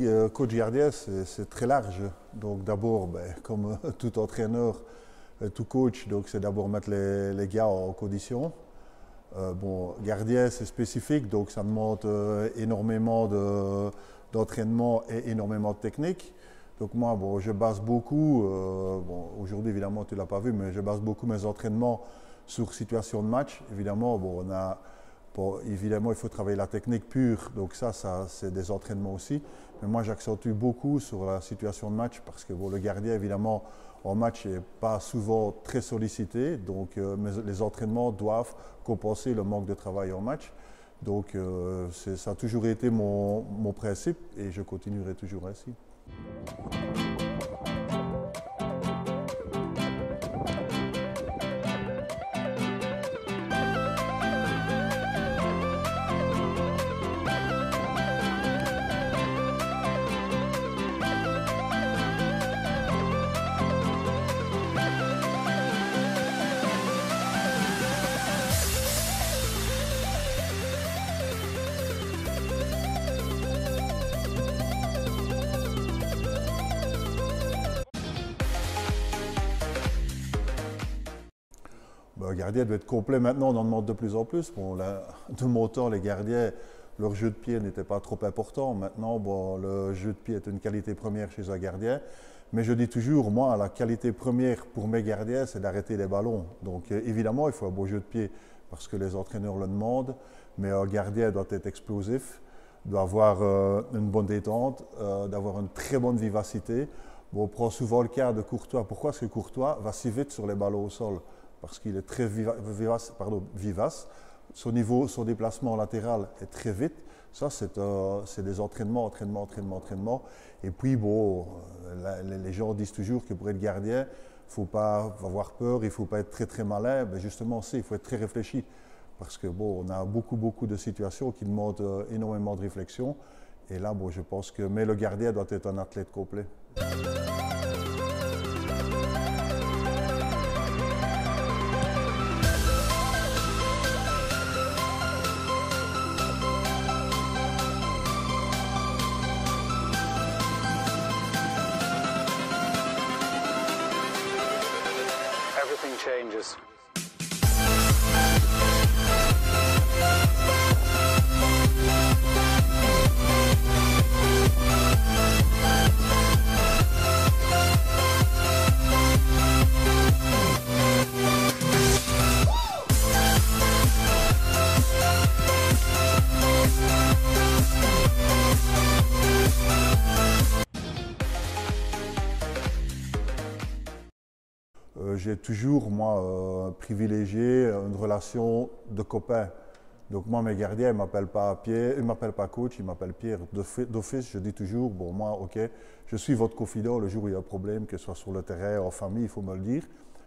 Euh, coach gardien, c'est très large. Donc d'abord, ben, comme tout entraîneur, euh, tout coach, c'est d'abord mettre les, gars en condition. Euh, bon, gardien, c'est spécifique, donc ça demande énormément d'entraînement et énormément de technique. Donc moi, bon, je base beaucoup, aujourd'hui évidemment tu ne l'as pas vu, mais je base beaucoup mes entraînements sur situation de match. Évidemment, bon, on a évidemment, il faut travailler la technique pure, donc ça, ça c'est des entraînements aussi. Mais moi, j'accentue beaucoup sur la situation de match parce que le gardien, évidemment, en match n'est pas souvent très sollicité. Donc, euh, les entraînements doivent compenser le manque de travail en match. Donc, euh, ça a toujours été mon, mon principe et je continuerai toujours ainsi. Le gardien doit être complet maintenant, on en demande de plus en plus. De mon temps, les gardiens, leur jeu de pied n'était pas trop important. Maintenant, le jeu de pied est une qualité première chez un gardien. Mais je dis toujours, moi, la qualité première pour mes gardiens, c'est d'arrêter les ballons. Donc euh, évidemment, il faut un beau jeu de pied parce que les entraîneurs le demandent. Mais un gardien doit être explosif, doit avoir euh, une bonne détente, euh, d'avoir une très bonne vivacité. On prend souvent le cas de Courtois. Pourquoi? Est-ce que Courtois va si vite sur les ballons au sol parce qu'il est très vivace, pardon, vivace. Son niveau, son déplacement latéral est très vite. Ça, c'est des entraînements, entraînements, entraînements, entraînements. Et puis, bon, euh, les gens disent toujours que pour être gardien, il ne faut pas avoir peur, il ne faut pas être très, très malin. Mais justement, il faut être très réfléchi. Parce que, bon, on a beaucoup, beaucoup de situations qui demandent euh, énormément de réflexion. Et là, bon, je pense que. Mais le gardien doit être un athlète complet. just j'ai toujours, moi, euh, privilégié une relation de copain. Donc moi, mes gardiens, ils ne m'appellent pas Pierre, ils m'appellent pas coach, ils m'appellent Pierre. D'office, je dis toujours, bon, moi, ok, je suis votre confident le jour où il y a un problème, que ce soit sur le terrain, en famille, il faut me le dire,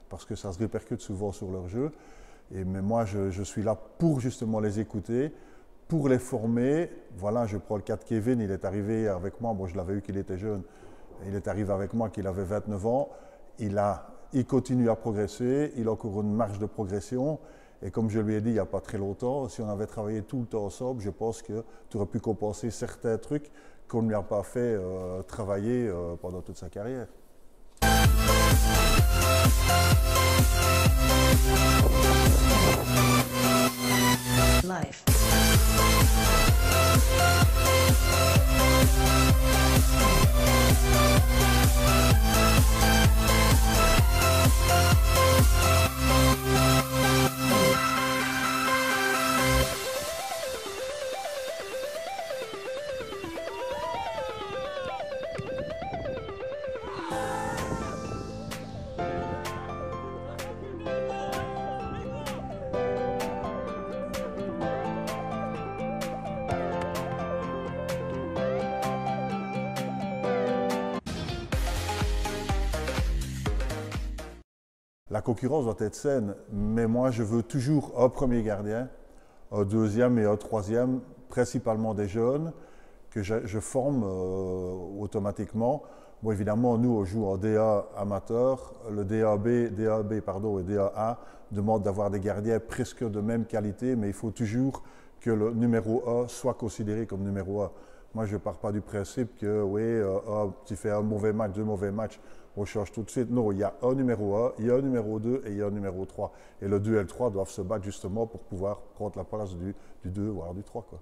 parce que ça se répercute souvent sur leur jeu. Et, mais moi, je, suis là pour justement les écouter, pour les former. Voilà, je prends le cas de Kevin, il est arrivé avec moi, bon, je l'avais eu qu'il était jeune, il est arrivé avec moi qu'il avait 29 ans. Il a il continue à progresser, il a encore une marge de progression. Et comme je lui ai dit il n'y a pas très longtemps, si on avait travaillé tout le temps ensemble, je pense que tu aurais pu compenser certains trucs qu'on ne lui a pas fait euh, travailler euh, pendant toute sa carrière. La concurrence doit être saine, mais moi je veux toujours un premier gardien, un deuxième et un troisième, principalement des jeunes, que je, forme euh, automatiquement. Bon, évidemment, nous, on joue en DA amateur. Le DAB, DAB pardon, et DAA demandent d'avoir des gardiens presque de même qualité, mais il faut toujours que le numéro 1 soit considéré comme numéro 1. Moi, je ne pars pas du principe que, oui, euh, ah, tu fais un mauvais match, deux mauvais matchs, on tout de suite. Non, il y a un numéro 1, il y a un numéro 2 et il y a un numéro 3. Et le 2 et le 3 doivent se battre justement pour pouvoir prendre la place du, du 2 voire du 3. Quoi.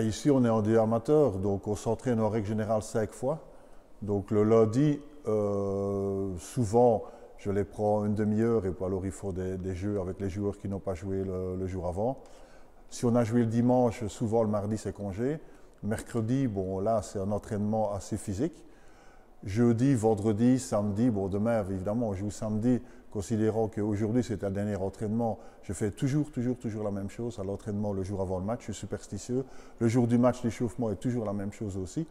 Ah, ici, on est en dé amateur, donc on s'entraîne en règle générale cinq fois. Donc le lundi, euh, souvent, je les prends une demi-heure et puis alors il faut des, jeux avec les joueurs qui n'ont pas joué le, jour avant. Si on a joué le dimanche, souvent le mardi c'est congé. Mercredi, bon là c'est un entraînement assez physique. Jeudi, vendredi, samedi, bon demain évidemment on joue samedi, considérant qu'aujourd'hui c'est un dernier entraînement, je fais toujours, toujours, toujours la même chose à l'entraînement le jour avant le match, je suis superstitieux. Le jour du match, l'échauffement est toujours la même chose aussi.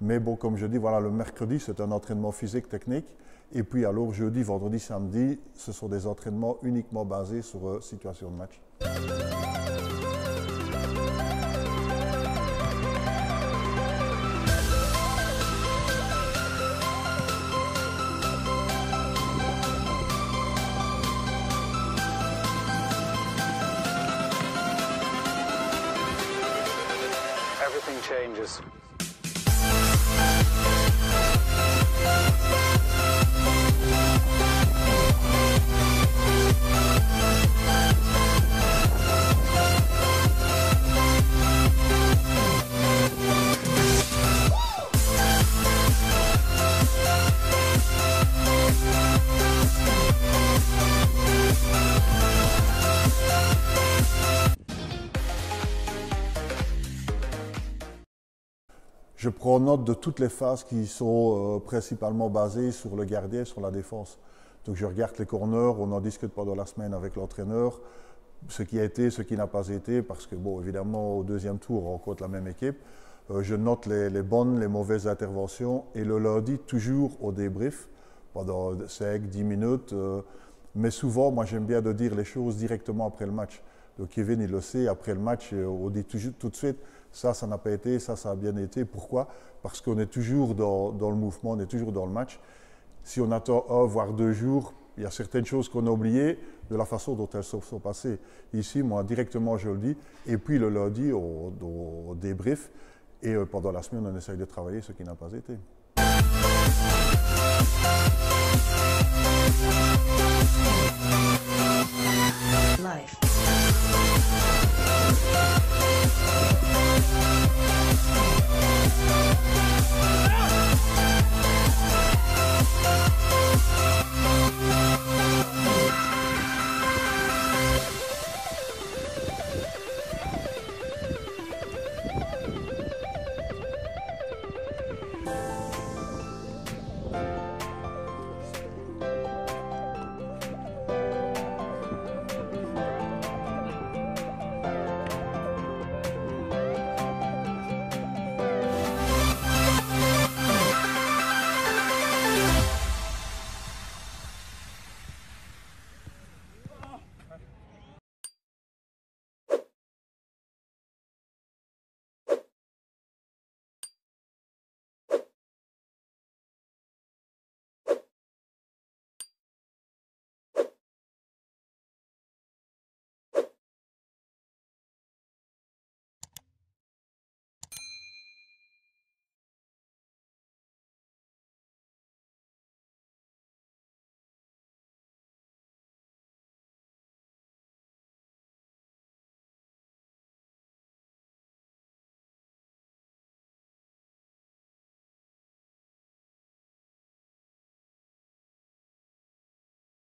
Mais bon, comme je dis, voilà, le mercredi c'est un entraînement physique, technique. Et puis alors jeudi, vendredi, samedi, ce sont des entraînements uniquement basés sur euh, situation de match. Changes. Je prends note de toutes les phases qui sont euh, principalement basées sur le gardien, sur la défense. Donc je regarde les corners, on en discute pendant la semaine avec l'entraîneur, ce qui a été, ce qui n'a pas été, parce que bon, évidemment au deuxième tour on rencontre la même équipe. Euh, je note les, bonnes, les mauvaises interventions et le lundi toujours au débrief pendant 5-10 minutes. Euh, mais souvent, moi j'aime bien de dire les choses directement après le match. Kevin, il le sait, après le match, on dit tout de suite, ça, ça n'a pas été, ça, ça a bien été. Pourquoi? Parce qu'on est toujours dans, le mouvement, on est toujours dans le match. Si on attend un, voire deux jours, il y a certaines choses qu'on a oubliées de la façon dont elles sont, passées. Ici, moi, directement, je le dis. Et puis le lundi, on, on débrief. Et euh, pendant la semaine, on essaye de travailler ce qui n'a pas été. life.